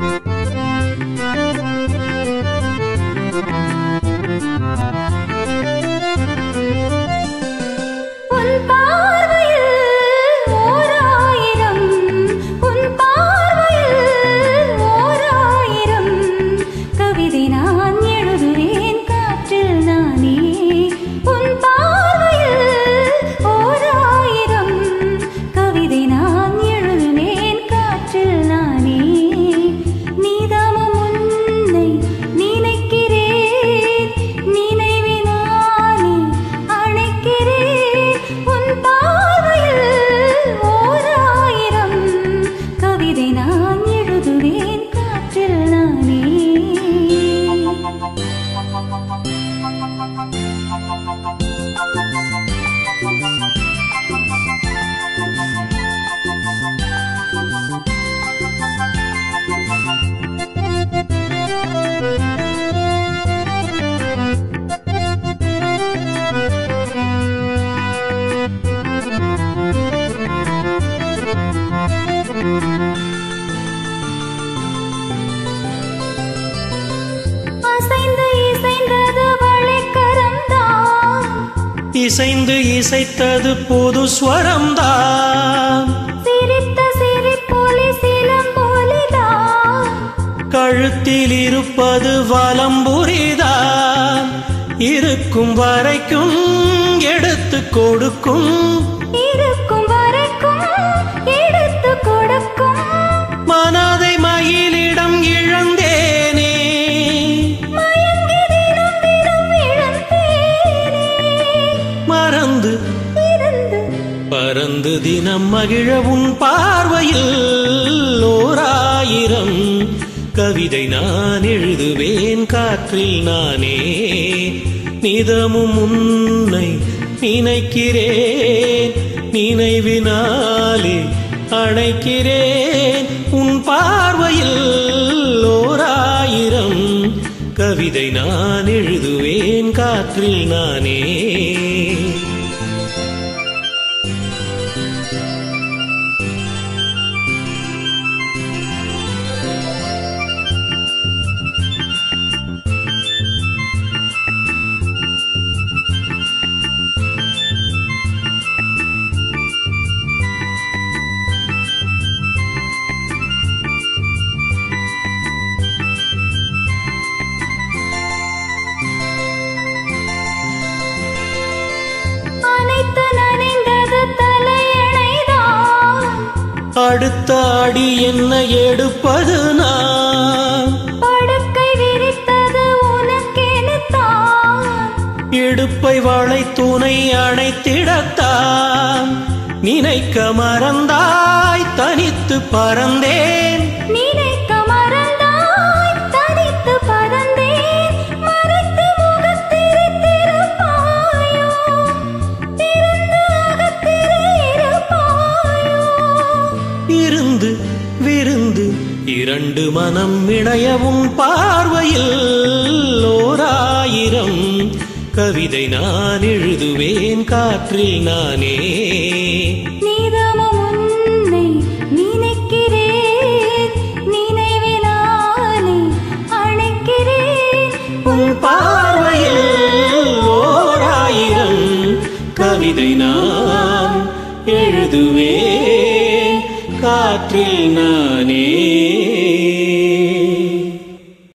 உன் இசைந்து இசைத்தது புது ஸ்வரம்தான். சிரித்த சிரிப்பொலி சிலம்பொலிதான். கழுத்தில் இருப்பது வலம்புரிதான். இருக்கும் வரைக்கும் எடுத்து கொடுக்கும். இருக்கும் மறந்து தினம் மகிழ உன் பார்வையில் ஓராயிரம். கவிதை நான் எழுதுவேன் காற்றில் நானே. நிதமும் உன்னை நினைக்கிறேன் நினைவினாலே அணைக்கிறேன். உன் பார்வையில் ஓராயிரம். கவிதை நான் எழுதுவேன் காற்றில் நானே. அடுத்த அடி என்ன எடுப்பது நான்? படுக்கை விரித்தது உனக்கெனத்தான் இடுப்பை வளை துணை அணைத்திடத்தான். நினைக்க மறந்தாய் தனித்து பறந்தேன். இரண்டு மனம் இணையவும் பார்வையில் ஓராயிரம். கவிதை நான் எழுதுவேன் காற்றில் நானே. பார்வையில் ஓராயிரம் கவிதை நான் எழுதுவேன். காற்றில் நானே.